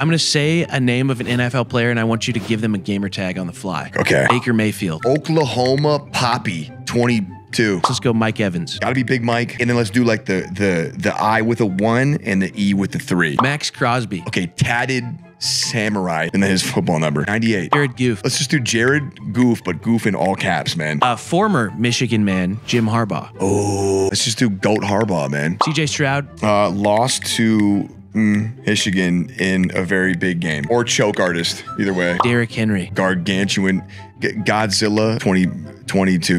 I'm going to say a name of an NFL player, and I want you to give them a gamer tag on the fly. Okay. Baker Mayfield. Oklahoma Poppy 22. Let's go Mike Evans. Gotta be Big Mike. And then let's do like the the the I with a one and the E with the three. Maxx Crosby. Okay, tatted samurai. And then his football number. 98. Jared Goff. Let's just do Jared Goof, but Goof in all caps, man. a former Michigan man, Jim Harbaugh. Oh, let's just do Goat Harbaugh, man. CJ Stroud. Uh, lost to Mm, Michigan in a very big game. Or choke artist, either way. Derrick Henry. Gargantuan G- Godzilla 2022.